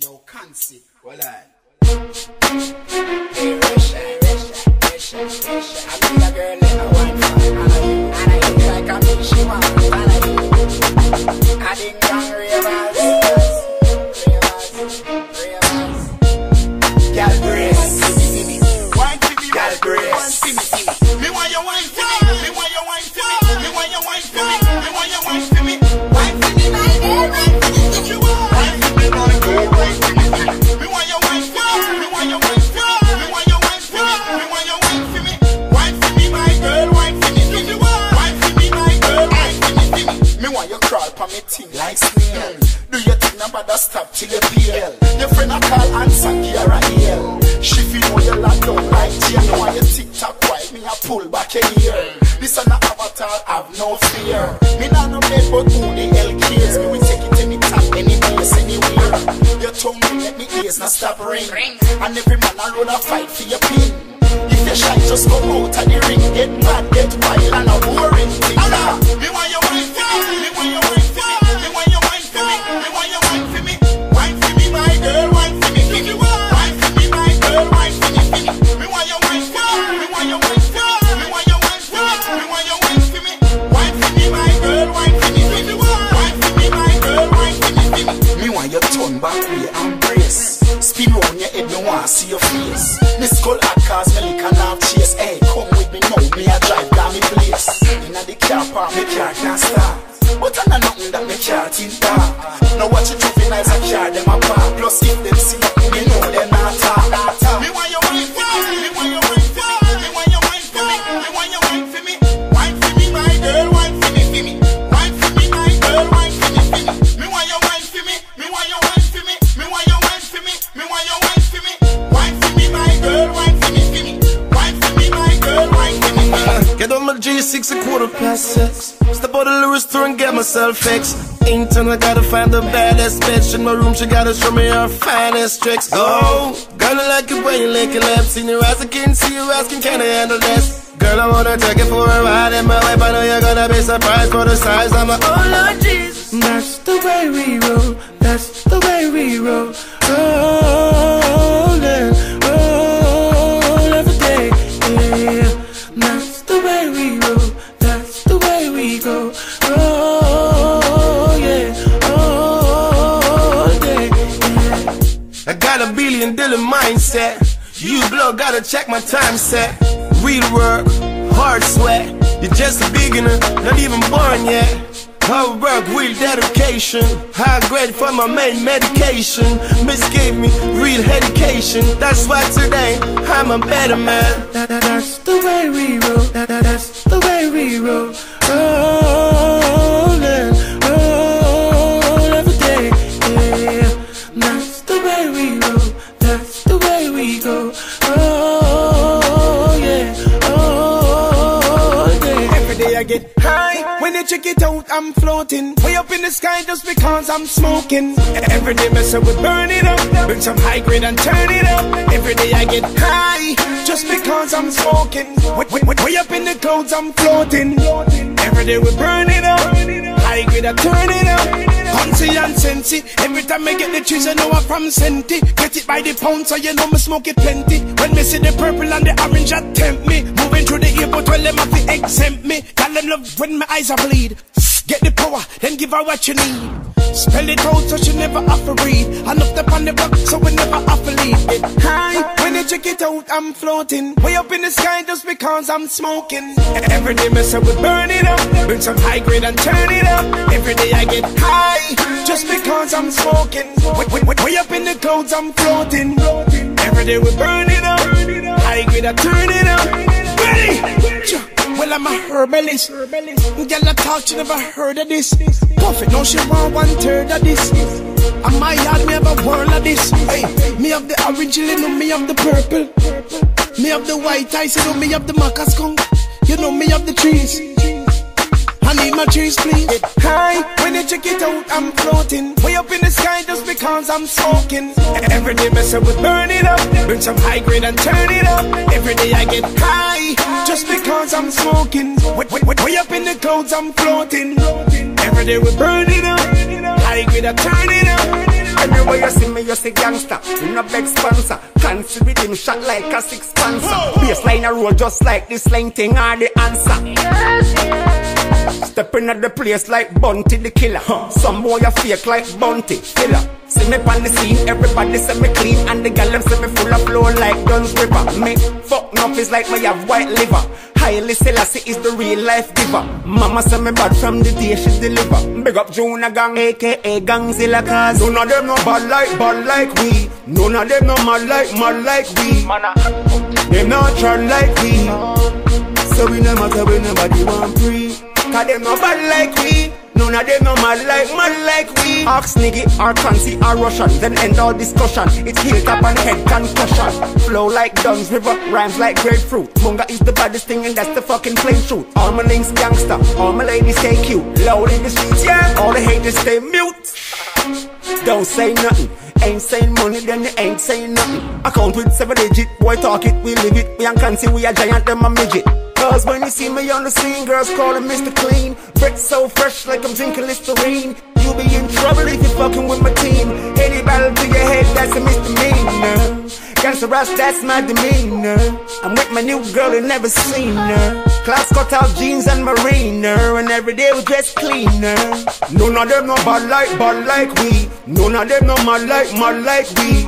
Yo, Kansi, well Russia. I be a girl in a wine for you. And I look like a me, she want to follow you. I dong ravers, back. This a no avatar, have no fear. Me not no bed, but who the hell cares? Me we take it anytime, any place, anywhere. Your tongue let me ears not stop ring. And every man a road a fight for your pin. If you're shy, just come out of the ring. Get mad, get wild, and a boring thing. Me skull hot cause me and half chase. Hey, come with me now, me a drive down me place. Inna the car park, me car can't start. But I know nothing that me can't in talk. Now watch it juveniles a car them apart. G6 a quarter past six. Step out of the Lewis store and get myself fixed. Intern, I gotta find the baddest bitch in my room. She gotta show me her finest tricks. Go, girl, I like it when you lick your lips. In your eyes, I can see you asking, can I handle this? Girl, I wanna take it for a ride in my life. I know you're gonna be surprised for the size my. Oh Lord Jesus, that's the way we roll. That's the way we roll. Rollin', check my time set. Real work, hard sweat. You're just a beginner, not even born yet. Hard work, real dedication. High grade for my main medication. Miss gave me real education. That's why today I'm a better man. That, that- that's the way we roll. That, that- that's the way I get high. When you check it out, I'm floating. Way up in the sky just because I'm smoking. Every day, mess up with burn it up. Bring some high grade and turn it up. Every day I get high. Just because I'm smoking. Way, way, way- up in the clouds, I'm floating. Every day we burn it up. High grade, I turn it up. Fancy and sensey. Every time I get the trees, I know I'm from Senti. Get it by the pound, so you know me smoke it plenty. When me see the purple and the orange, that tempt me. Moving through the airport, well, them have to exempt me. Tell them love when my eyes are bleed. Get the power, then give her what you need. Spell it out so she never have to read. Enough up on the block so we never have to leave. Get high, when you check it out, I'm floating. Way up in the sky just because I'm smoking. Every day, up, we burn it up. Bring some high grade and turn it up. Every day I get high, just because I'm smoking. Way, way, way up in the clouds, I'm floating. Every day we burn it up. High grade, I turn it up. Well, I'm a herbalist. Girl, I talk, you never heard of this. Puff it, no, she want one third of this. On my yard, me have a world of this. Hey, me have the orange, you know me have the purple. Me have the white ice, you know me have the maca skunk. You know me have the trees. I need my trees, please. Get high when you check it out, I'm floating. Way up in the sky just because I'm smoking. Every day, mess up with burn it up. Bring some high grade and turn it up. Every day I get high just because I'm smoking. Way, way, way, way up in the clouds, I'm floating. Every day we burn it up. High grade, I turn it up. Anyway you see me, you see gangster. You no big sponsor. Cancer with him shot like a six sponsor. Baseline a roll just like this line thing are the answer. Stepping at the place like Bounty the killer. Some boy a fake like Bounty killer. See me on the scene, everybody say me clean. And the gal them say me full of flow like Dunn's River. Me fuck enough is like me have white liver. Haile Selassie is the real life giver. Mama say me bad from the day she deliver. Big up Juna Gang, aka Gangzilla cause None of them no bad like, bad like we. None of them no mad like, mad like we. Them not try like we. So we no matter when nobody want free Cause them no bad like we. None of them no mad like, mad like we. Ask nigga or fancy or Russian Then end all discussion. It's hilltop and head concussion Flow like Dunn's River, rhymes like grapefruit. Munga is the baddest thing and that's the fucking plain truth. All my links gangster, all my ladies stay cute. Loud in the streets, yeah. All the haters stay mute. Don't say nothing. Ain't saying money, then they ain't saying nothing. I Account with seven digit, boy talk it, we live it. We ain't can see we a giant, them a midget. Cause when you see me on the scene, girls call him Mr. Clean. Break so fresh like I'm drinking Listerine. You'll be in trouble if you're fucking with my team. Any battle to your head, that's a misdemeanor. Gangsta rush, that's my demeanor. I'm with my new girl and never seen her. Class cut out jeans and mariner, and every day we dress cleaner. None of them no bad like, bad like we. None of them no mad like, mad like we.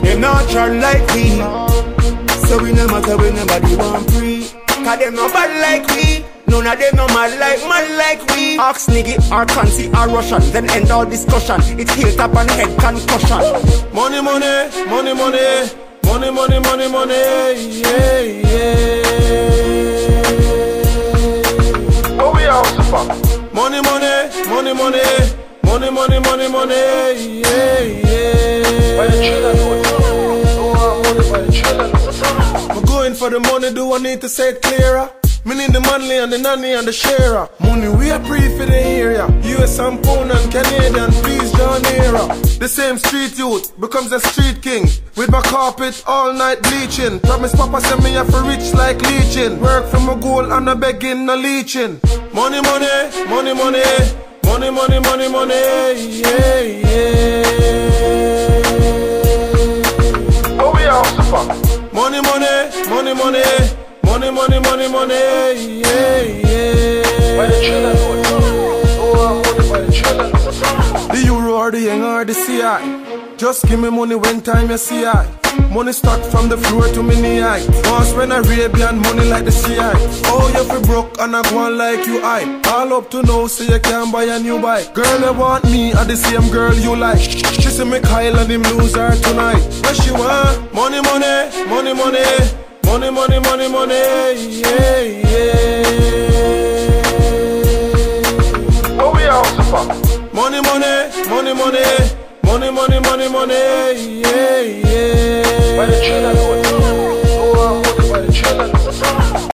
They not try like we. So we no matter when nobody want free. Cause them no bad like we. None of them no mad like, mad like we. Ask nigga or fancy or Russian, then end all discussion. It's hilltop and head concussion. Money, money, money, money, money, money, money, money, yeah, yeah. What we also for? Money, money, money, money, money, money, money, money, yeah, yeah. For the money, do I need to say it clearer? Me need the money and the nanny and the sharer. Money we are pre for the area. US and pound and Canadian, please John era. The same street youth becomes a street king. With my carpet all night bleaching. Promise Papa send me up for rich like leeching. Work for my goal and no begging, no leeching. Money, money, money, money. Money, money, money, money. Yeah, yeah. Money, money, money, money. Money, money, money, money, yeah, yeah. The euro or the yen or the CI. Just give me money when time you see I. Money start from the floor to me knee high. Once when Arabian money like the CI. Oh, you fi broke and I go on like you I. All up to now, so you can buy a new bike. Girl, you want me or the same girl you like. She say me Kyle and him lose her tonight. What she want? Money, money, money, money. Money, money, money, money, yeah, yeah. Money, money, money, money, money, money, money, money, yeah, yeah.